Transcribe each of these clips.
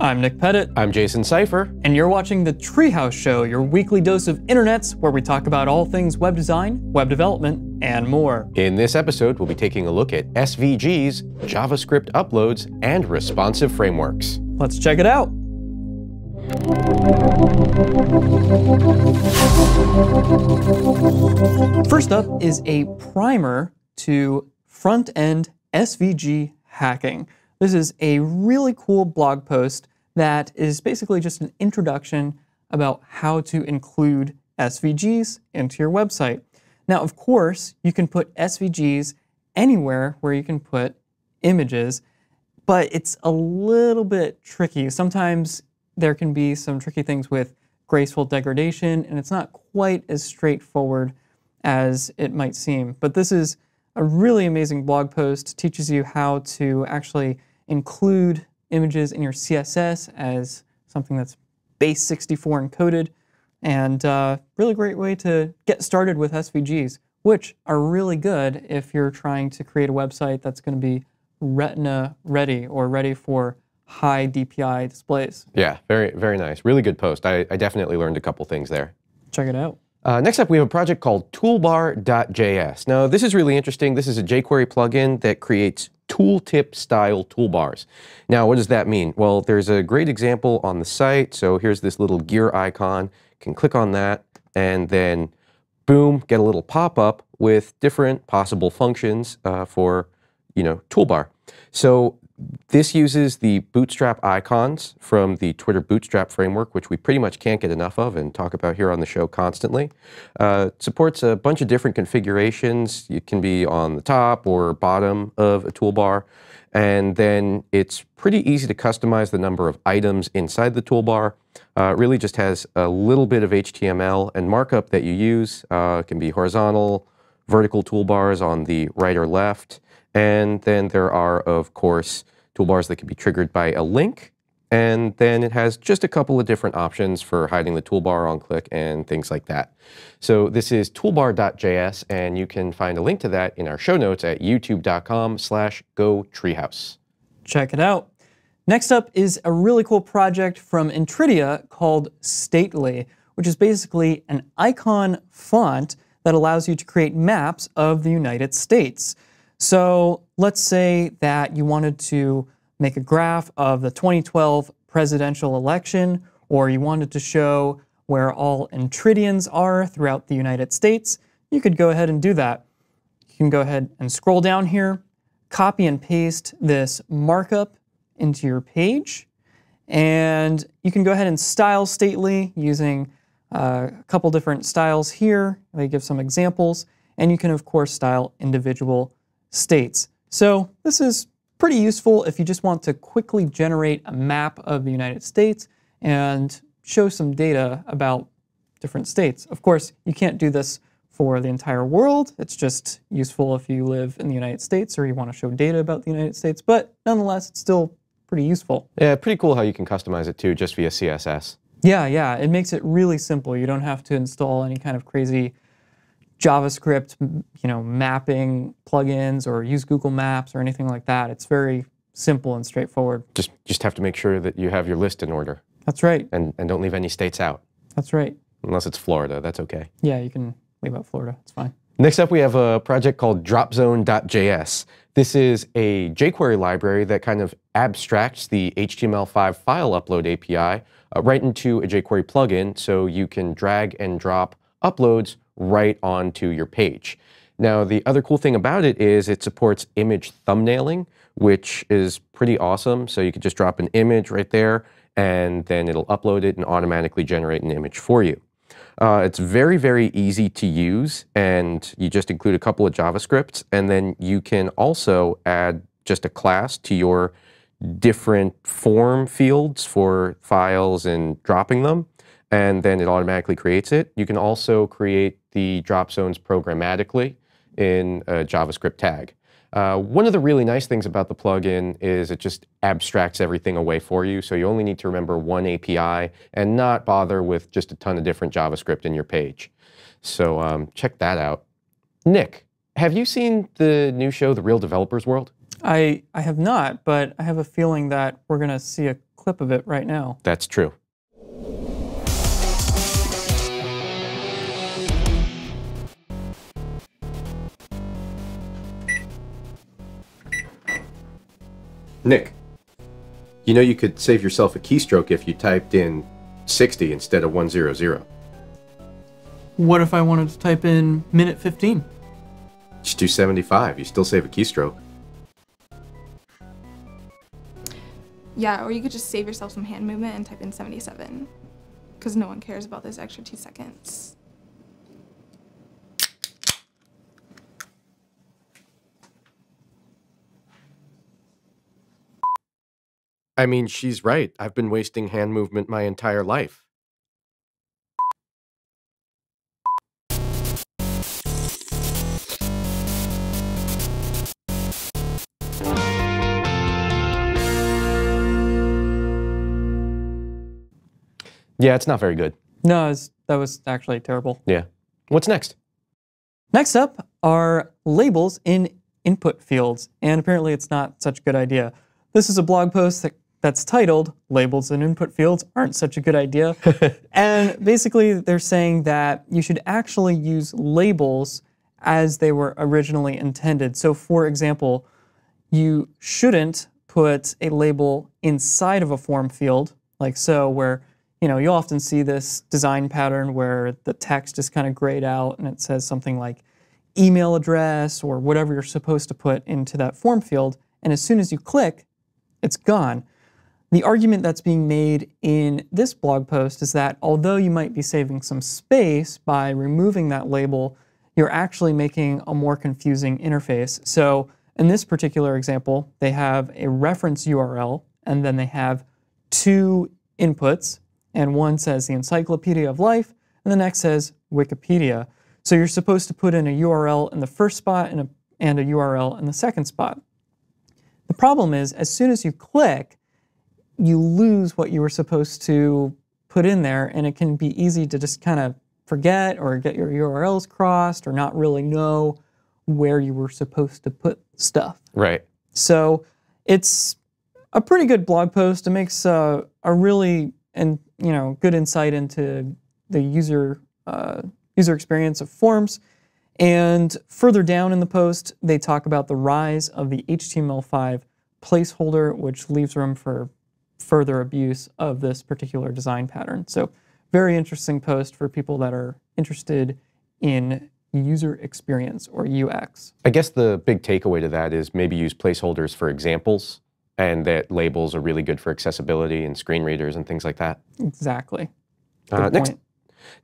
I'm Nick Pettit, I'm Jason Seifer. and you're watching The Treehouse Show, your weekly dose of internets where we talk about all things web design, web development, and more. In this episode, we'll be taking a look at SVGs, JavaScript uploads, and responsive frameworks. Let's check it out. First up is a primer to front end SVG hacking. This is a really cool blog post that is basically just an introduction about how to include SVGs into your website. Now, of course, you can put SVGs anywhere where you can put images, but it's a little bit tricky. Sometimes there can be some tricky things with graceful degradation, and it's not quite as straightforward as it might seem. But this is a really amazing blog post, teaches you how to actually include images in your CSS as something that's base 64 encoded, and uh, really great way to get started with SVGs, which are really good if you're trying to create a website that's going to be Retina ready or ready for high DPI displays. Yeah, very, very nice. Really good post. I, I definitely learned a couple things there. Check it out. Uh, next up, we have a project called toolbar.js. Now, this is really interesting. This is a jQuery plugin that creates tooltip style toolbars. Now, what does that mean? Well, there's a great example on the site. So here's this little gear icon. You can click on that and then boom, get a little pop-up with different possible functions uh, for, you know, toolbar. So this uses the Bootstrap icons from the Twitter Bootstrap framework, which we pretty much can't get enough of and talk about here on the show constantly. Uh, supports a bunch of different configurations. It can be on the top or bottom of a toolbar. And then it's pretty easy to customize the number of items inside the toolbar. Uh, it really just has a little bit of HTML and markup that you use. Uh, it can be horizontal, vertical toolbars on the right or left. And then there are, of course, toolbars that can be triggered by a link. And then it has just a couple of different options for hiding the toolbar on click and things like that. So this is toolbar.js, and you can find a link to that in our show notes at youtube.com slash go treehouse. Check it out. Next up is a really cool project from Intridea called Stately, which is basically an icon font that allows you to create maps of the United States. So let's say that you wanted to make a graph of the 2012 presidential election, or you wanted to show where all Intrideans are throughout the United States. You could go ahead and do that. You can go ahead and scroll down here, copy and paste this markup into your page, and you can go ahead and style stately using uh, a couple different styles here. They give some examples, and you can, of course, style individual states. So this is pretty useful if you just want to quickly generate a map of the United States and show some data about different states. Of course, you can't do this for the entire world. It's just useful if you live in the United States or you want to show data about the United States, but nonetheless, it's still pretty useful. Yeah, pretty cool how you can customize it too, just via CSS. Yeah, yeah, it makes it really simple. You don't have to install any kind of crazy JavaScript, you know, mapping plugins or use Google Maps or anything like that. It's very simple and straightforward. Just just have to make sure that you have your list in order That's right. and, and don't leave any states out. That's right. Unless it's Florida, that's okay. Yeah, you can leave out Florida. It's fine. Next up, we have a project called dropzone.js. This is a jQuery library that kind of abstracts the HTML5 file upload API uh, right into a jQuery plugin so you can drag and drop uploads right onto your page. Now, the other cool thing about it is it supports image thumbnailing, which is pretty awesome. So you could just drop an image right there, and then it'll upload it and automatically generate an image for you. Uh, it's very, very easy to use, and you just include a couple of JavaScripts, and then you can also add just a class to your different form fields for files and dropping them, and then it automatically creates it. You can also create the drop zones programmatically in a JavaScript tag. Uh, one of the really nice things about the plugin is it just abstracts everything away for you. So you only need to remember one API and not bother with just a ton of different JavaScript in your page. So um, check that out. Nick, have you seen the new show, The Real Developers World? I, I have not, but I have a feeling that we're going to see a clip of it right now. That's true. Nick, you know you could save yourself a keystroke if you typed in 60 instead of 100. What if I wanted to type in minute 15? Just do 75. You still save a keystroke. Yeah, or you could just save yourself some hand movement and type in 77. Because no one cares about those extra two seconds. I mean, she's right. I've been wasting hand movement my entire life. Yeah, it's not very good. No, it's, that was actually terrible. Yeah. What's next? Next up are labels in input fields, and apparently it's not such a good idea. This is a blog post that, that's titled Labels and Input Fields Aren't Such a Good Idea. and basically, they're saying that you should actually use labels as they were originally intended. So, for example, you shouldn't put a label inside of a form field, like so, where you know, you often see this design pattern where the text is kind of grayed out and it says something like email address or whatever you're supposed to put into that form field. And as soon as you click, it's gone. The argument that's being made in this blog post is that although you might be saving some space by removing that label, you're actually making a more confusing interface. So in this particular example, they have a reference URL and then they have two inputs, and one says the Encyclopedia of Life, and the next says Wikipedia. So you're supposed to put in a URL in the first spot and a, and a URL in the second spot. The problem is, as soon as you click, you lose what you were supposed to put in there, and it can be easy to just kind of forget or get your URLs crossed or not really know where you were supposed to put stuff. Right. So it's a pretty good blog post. It makes uh, a really and you know good insight into the user uh, user experience of forms. And further down in the post, they talk about the rise of the HTML5 placeholder, which leaves room for further abuse of this particular design pattern. So, very interesting post for people that are interested in user experience or UX. I guess the big takeaway to that is maybe use placeholders for examples and that labels are really good for accessibility and screen readers and things like that. Exactly. Uh, next,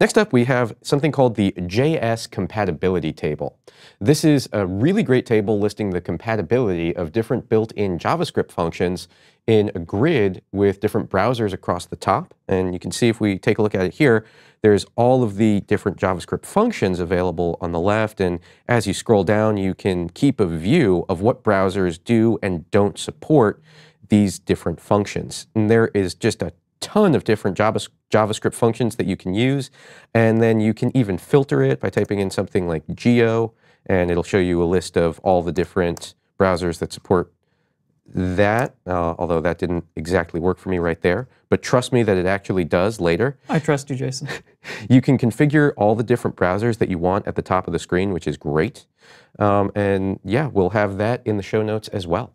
next up, we have something called the JS compatibility table. This is a really great table listing the compatibility of different built-in JavaScript functions in a grid with different browsers across the top. And you can see if we take a look at it here, there's all of the different JavaScript functions available on the left. And as you scroll down, you can keep a view of what browsers do and don't support these different functions. And there is just a ton of different JavaScript functions that you can use. And then you can even filter it by typing in something like geo, and it'll show you a list of all the different browsers that support that, uh, although that didn't exactly work for me right there. But trust me that it actually does later. I trust you, Jason. You can configure all the different browsers that you want at the top of the screen, which is great. Um, and yeah, we'll have that in the show notes as well.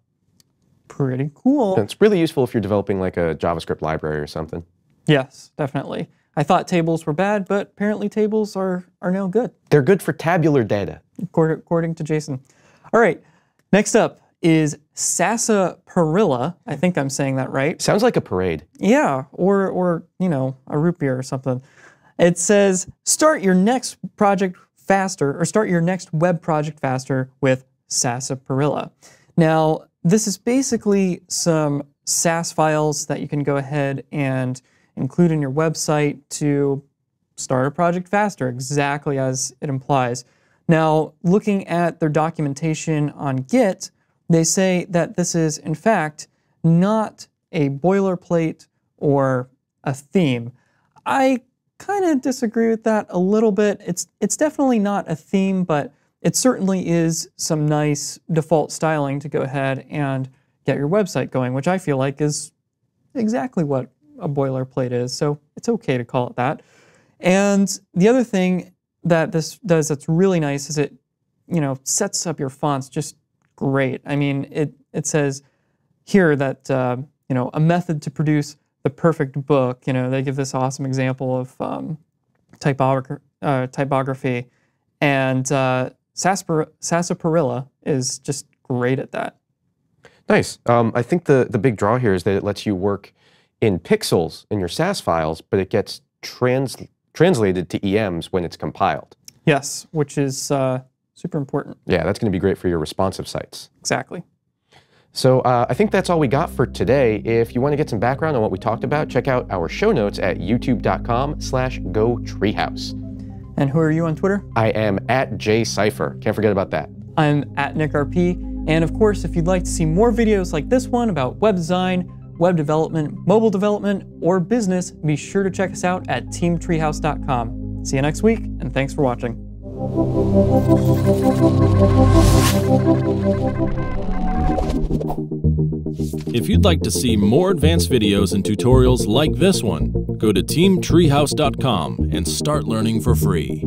Pretty cool. And it's really useful if you're developing like a JavaScript library or something. Yes, definitely. I thought tables were bad, but apparently tables are, are now good, They're good for tabular data. according, according to Jason. All right, next up is Sassaparilla. I think I'm saying that right. Sounds like a parade. Yeah, or or you know a root beer or something. It says start your next project faster, or start your next web project faster with Sassaparilla. Now this is basically some Sass files that you can go ahead and include in your website to start a project faster, exactly as it implies. Now, looking at their documentation on Git, they say that this is, in fact, not a boilerplate or a theme. I kind of disagree with that a little bit. It's it's definitely not a theme, but it certainly is some nice default styling to go ahead and get your website going, which I feel like is exactly what a boilerplate is. So it's okay to call it that. And the other thing that this does that's really nice is it, you know, sets up your fonts just great. I mean, it it says here that uh, you know a method to produce the perfect book. You know, they give this awesome example of um, typography, uh, typography, and uh, Sassaparilla is just great at that. Nice. Um, I think the the big draw here is that it lets you work in pixels in your Sass files, but it gets trans translated to EMs when it's compiled. Yes, which is uh, super important. Yeah, that's going to be great for your responsive sites. Exactly. So uh, I think that's all we got for today. If you want to get some background on what we talked about, check out our show notes at youtube.com slash gotreehouse. And who are you on Twitter? I am at jseifer. Can't forget about that. I'm at NickRP. And of course, if you'd like to see more videos like this one about web design, web development, mobile development, or business, be sure to check us out at teamtreehouse.com. See you next week, and thanks for watching. If you'd like to see more advanced videos and tutorials like this one, go to teamtreehouse.com and start learning for free.